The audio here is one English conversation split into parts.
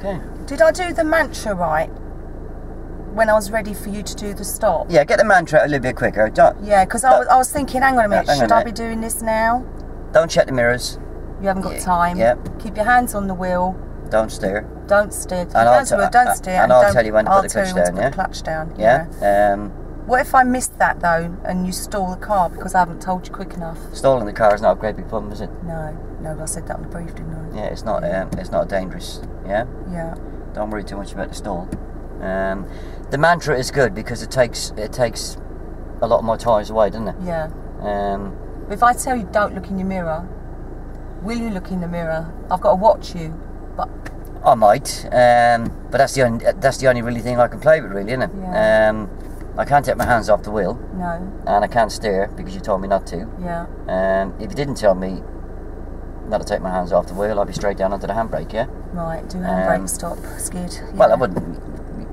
Okay. Did I do the mantra right? When I was ready for you to do the stop? Yeah, get the mantra a little bit quicker. Don't, Yeah, because I was, I was thinking, hang on a minute, on should a I minute. be doing this now? don't check the mirrors. You haven't got Yeah, time. yeah. Keep your hands on the wheel. Don't steer. Don't steer. And I'll wheel. Don't steer. and I'll don't- tell you when to put the clutch down, put the clutch down. Yeah. Um, What if I missed that though, and you stall the car because I haven't told you quick enough? stalling the car is not a great big problem, is it? No, no, I said that on the brief, didn't I? Yeah, it's not. Um, it's not dangerous. Yeah. Yeah. Don't worry too much about the stall. Um, the mantra is good because it takes it takes a lot of my tyres away, doesn't it? Yeah. Um, if I tell you don't look in your mirror, will you look in the mirror? I've got to watch you. But I might, um, but that's the only that's the only really thing I can play with, really, isn't it? Yeah. Um, I can't take my hands off the wheel, no. and I can't steer because you told me not to. Yeah. Um, if you didn't tell me not to take my hands off the wheel, I'd be straight down onto the handbrake. Yeah. Right. Do handbrake Um, stop. Skid. Yeah. Well, I wouldn't.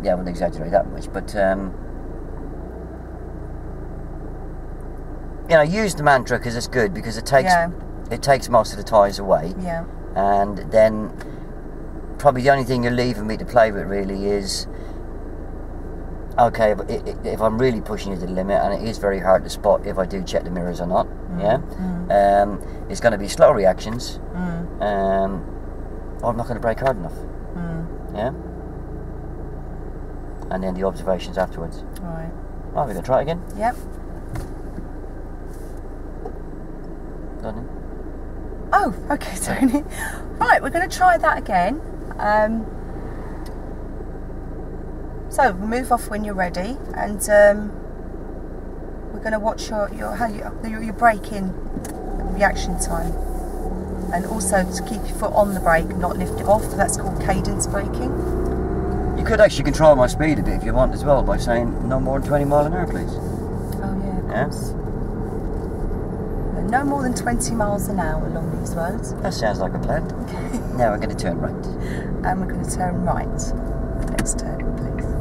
Yeah, I wouldn't exaggerate that much, but um, you know, use the mantra because it's good because it takes Yeah. it takes most of the tyres away, Yeah. and then probably the only thing you're leaving me to play with really is okay if, if- if I'm really pushing you to the limit, and it is very hard to spot if I do check the mirrors or not. Yeah, um, it's going to be slow reactions, Mm. um, or I'm not going to brake hard enough. Mm. Yeah. And then the observations afterwards. Right. Right, we're gonna try it again. Yep. Done. Oh, okay, Tony. Right, we're going to try that again. Um, so move off when you're ready, and um, we're going to watch your your how you your, your braking reaction time, and also to keep your foot on the brake, not lift it off. That's called cadence braking. You could actually control my speed a bit if you want as well by saying no more than 20 mile an hour, please. Oh yeah, of Yeah. course. No more than 20 miles an hour along these roads, That sounds like a plan. Okay. now we're going to turn right. and we're going to turn right. Next turn, please.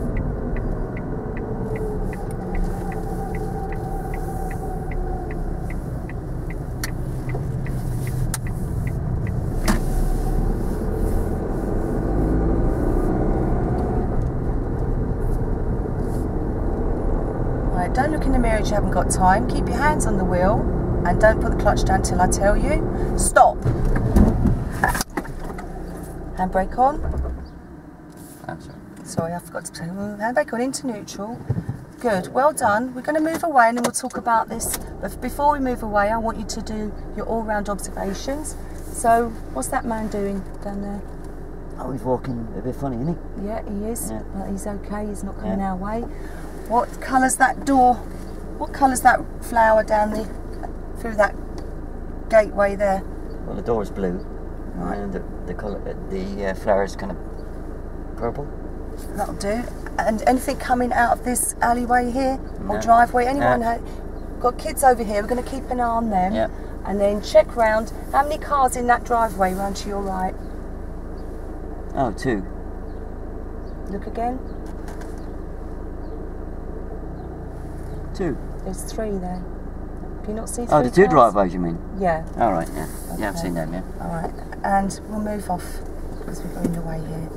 Right, don't look in the mirror if you haven't got time. Keep your hands on the wheel and don't put the clutch down till I tell you. Stop. Handbrake on. That's right. Sorry, I forgot to say. mm, Handbrake on into neutral. Good, well done. We're going to move away and then we'll talk about this. But before we move away, I want you to do your all round observations. So, what's that man doing down there? Oh, he's walking a bit funny, isn't he? Yeah, he is. Yeah. But he's okay, he's not coming Yeah. our way. What colour's that door? What colour's that flower down the through that gateway there? Well, the door is blue. Right. And the, the colour, uh, the uh, flower is kind of purple. That'll do. And anything coming out of this alleyway here or driveway? Anyone No. got kids over here? We're going to keep an eye on them. Yeah. And then check round. How many cars in that driveway round to your right? Oh, two. Look again. Two. There's three there. Can you not see three Oh, the two cars? driveways, you mean? Yeah. All right, yeah. Yeah, I've seen them, yeah. All right. And we'll move off because we're going the way here.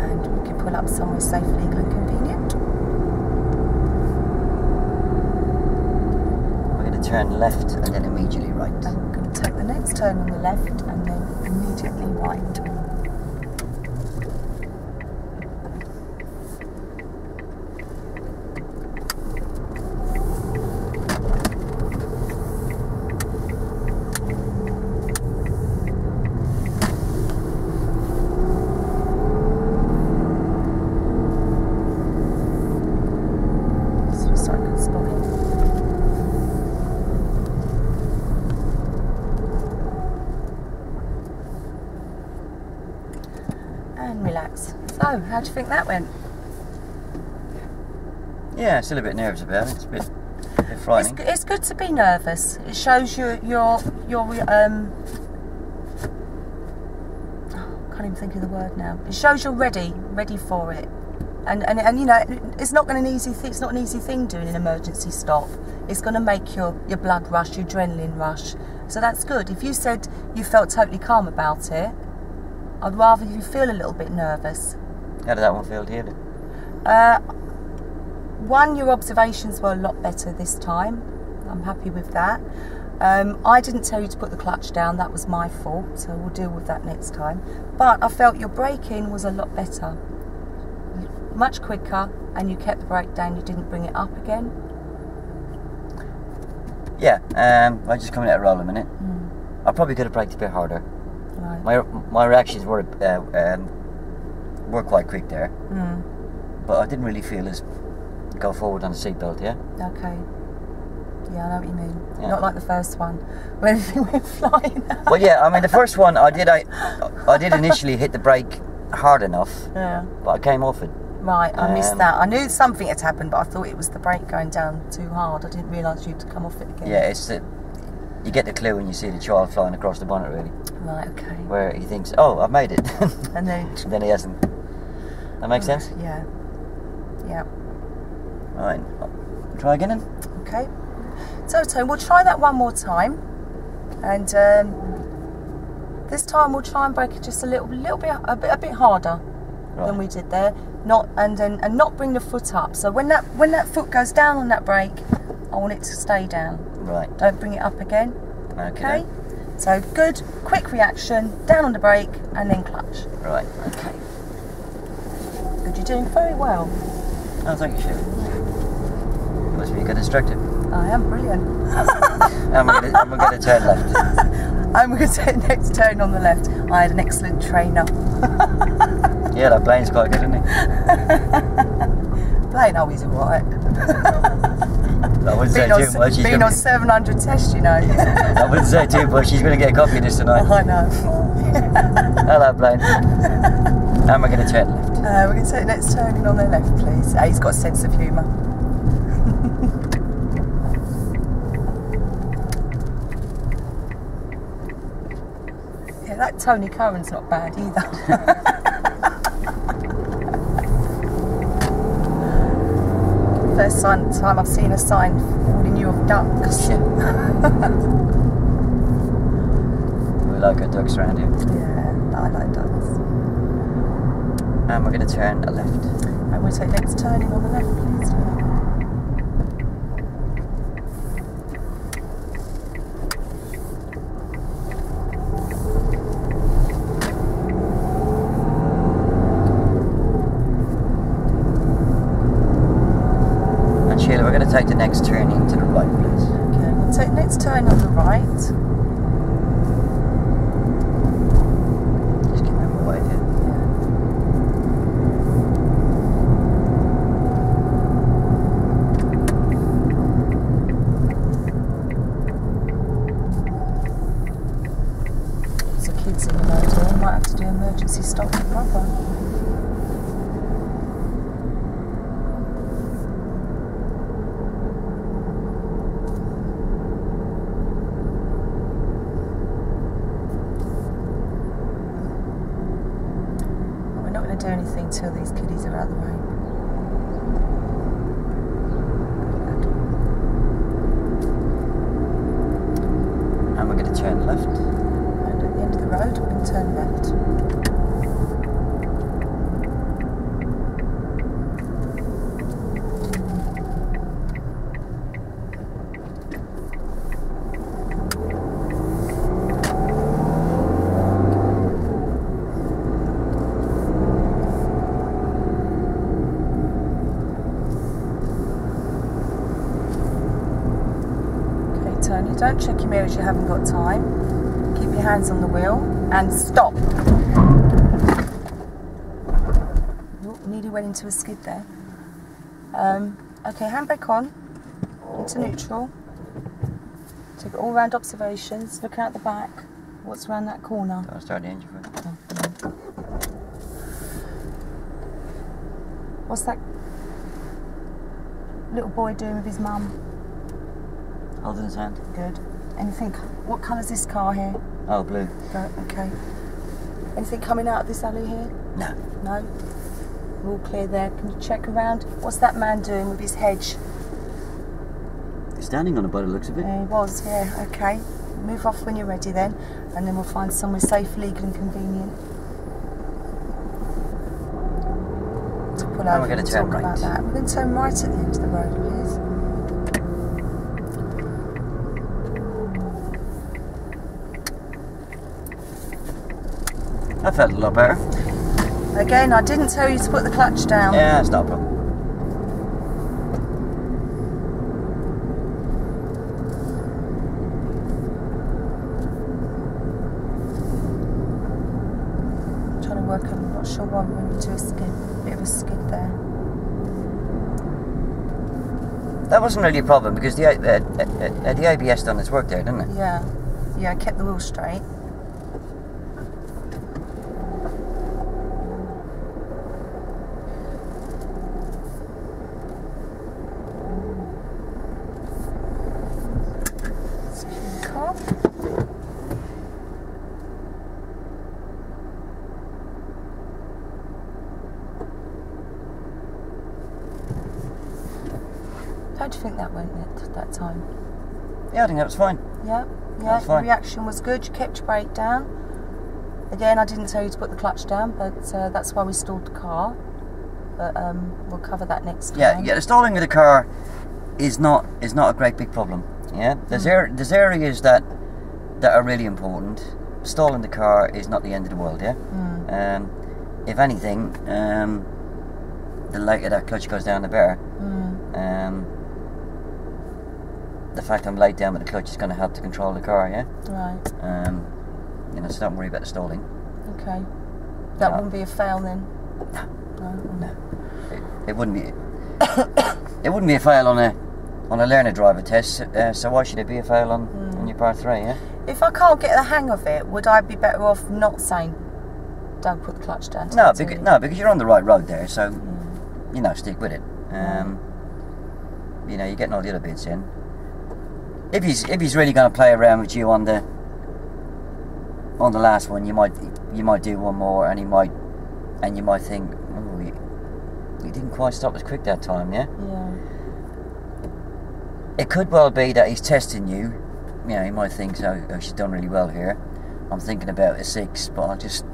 And we can pull up somewhere safe, legal and convenient. We're going to turn left and then immediately right. We're going to take the next turn on the left and then immediately right. So sorry, I couldn't spot it. and So, how do you think that went? Yeah, still a bit nervous about it. It's a bit, a bit frightening. g- it's good to be nervous. It shows you your your um. oh, can't even think of the word now. It shows you're ready, ready for it, and and, and you know it's not going an easy. Th- it's not an easy thing doing an emergency stop. it's going to make your, your blood rush, your adrenaline rush. So that's good. If you said you felt totally calm about it, I'd rather you feel a little bit nervous. How did that one feel to you? Uh, one, your observations were a lot better this time. I'm happy with that. Um, I didn't tell you to put the clutch down, that was my fault, so we'll deal with that next time. But I felt your braking was a lot better, much quicker, and you kept the brake down, you didn't bring it up again. Yeah, um, I just coming out of roll a minute. Mm. I probably could have braked a bit harder. Right. My my reactions were uh, um, were quite quick there, Mm. but I didn't really feel as go forward on the seatbelt. Yeah. Okay. Yeah, I know what you mean. Yeah. Not like the first one, when everything went flying. Well, yeah. I mean, the first one I did I I did initially hit the brake hard enough, yeah. but I came off it. Right, I missed Um, that. I knew something had happened, but I thought it was the brake going down too hard. I didn't realise you'd come off it again. Yeah, it's the, you get the clue when you see the child flying across the bonnet, really, Right, okay. where he thinks, "Oh, I've made it," And then. and then he hasn't. That makes sense. Yeah. Yeah. Right. Try again then. Okay. So, we'll try that one more time, and um, this time we'll try and break it just a little, little bit, a bit, a bit harder Right. than we did there. Not and then and not bring the foot up. So when that when that foot goes down on that brake, I want it to stay down. Right. Don't bring it up again. Okay. Okay. So good, quick reaction, down on the brake, and then clutch. Right. Okay. Good, you're doing very well. Oh, thank you, Chef. Must be a good instructor. I am brilliant. And we're we're gonna turn left. I'm going to take next turn on the left. I had an excellent trainer. Yeah, that Blaine's quite good, isn't it? Blaine, oh, he's alright. I wouldn't say on, too much. She's been on 700 tests, you know. I wouldn't say too much. She's going to get a copy of this tonight. I know. Hello, Blaine. And we're going to turn left. Uh, we're going to take next turning on the left, please. Uh, he's got a sense of humour. yeah, that Tony Curran's not bad either. First sign, time I've seen a sign warning you of ducks. We like our ducks around here. Yeah, I like ducks. And we're going to turn a left. And we'll take next turning on the left, please. And Sheila, we're going to take the next turning to the right, please. Okay, we'll take next turn on the right. Just give me a wide here. There's a kids in the motor. I might have to do emergency stop and proper. We're not going to do anything till these kiddies are out of the way. And we're going to turn left. And at the end of the turn left. Don't check your mirrors, you haven't got time. Your hands on the wheel and stop. Oh, nearly went into a skid there. Um, okay, handbrake on, into neutral. Take all round observations, look out the back. What's around that corner? Don't start the engine first. What's that little boy doing with his mum? Holding his hand. Good. Anything? What colour's this car here? Oh, blue. Go, okay. Anything coming out of this alley here? No. No? We're all clear there. Can you check around? What's that man doing with his hedge? He's standing on it by the looks of it. Yeah, he was, yeah, okay. Move off when you're ready then, and then we'll find somewhere safe, legal and convenient. To pull And over we're gonna turn talk about right. We're going to turn right at the end of the road, please. That felt a lot better. Again, I didn't tell you to put the clutch down. Yeah, it's not a problem. trying to work, I'm not sure why we went into a skid, bit of a skid there. That wasn't really a problem because the uh, uh, uh, the ABS done its work there, didn't it? Yeah, yeah, I kept the wheel straight. Secure the car. How do you think that went at that time? Yeah, I think that was fine. Yeah, yeah. The fine. reaction was good. You kept your brake down. Again, I didn't tell you to put the clutch down, but uh, that's why we stalled the car. But um, we'll cover that next time. Yeah, yeah. The stalling of the car is not is not a great big problem. Yeah, there's Mm. ar- there's areas that that are really important. Stalling the car is not the end of the world. Yeah. Mm, Um, if anything, um, the later that clutch goes down, the better. mm, Um, the fact I'm laid down with the clutch is going to help to control the car. Yeah. right. Um, you know, so don't worry about the stalling. Okay. That No. wouldn't be a fail then. No. No. It, it wouldn't be. it wouldn't be a fail on a on a learner driver test. Uh, so why should it be a fail on on your part three? Yeah. If I can't get the hang of it, would I be better off not saying, "Don't put the clutch down"? No, because no, because you're on the right road there. So Mm, you know, stick with it. Um, you know, you're getting all the other bits in. If he's if he's really going to play around with you on the on the last one, you might you might do one more, and he might and you might think, oh, he, he didn't quite stop as quick that time, yeah. Yeah. It could well be that he's testing you. You know, he might think, so oh, she's done really well here. I'm thinking about a six, but I'll just,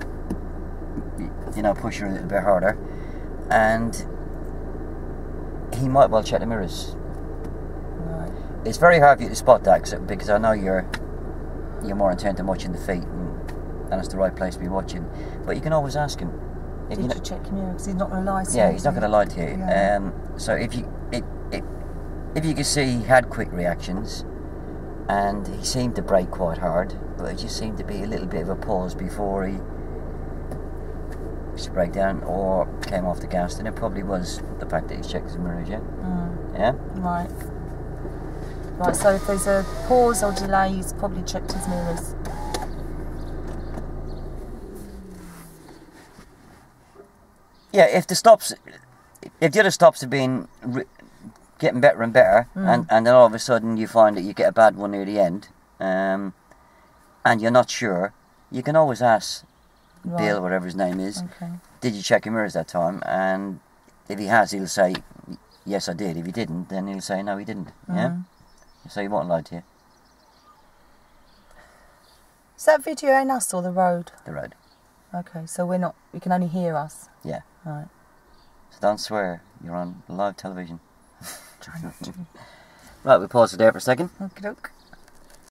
you know, push her a little bit harder. And he might well check the mirrors. It's very hard for you to spot that because I know you're you're more intent on watching the feet, and, and it's the right place to be watching. But you can always ask him. If Did you you check your mirror? Because he's not going to lie. to you. yeah, he's not going to lie to you. Yeah. Um, so if you it, it, if you could see he had quick reactions, and he seemed to brake quite hard, but it just seemed to be a little bit of a pause before he just break down or came off the gas. Then it probably was the fact that he's checked his mirrors. Yeah, Mm, yeah. right. Right, so if there's a pause or delay, he's probably checked his mirrors. Yeah, if the stops, if the other stops have been getting better and better, Mm. and, and then all of a sudden you find that you get a bad one near the end, um, and you're not sure, you can always ask Right. Bill, whatever his name is, Okay. did you check your mirrors that time? And if he has, he'll say, yes, I did. If he didn't, then he'll say, no, he didn't. Yeah? So he won't lie to you, Is that video in us or the road? the road. Okay, so we're not. You can only hear us. Yeah. Right. So don't swear, you're on live television. Try not to. Right, we pause it there for a second. Doke.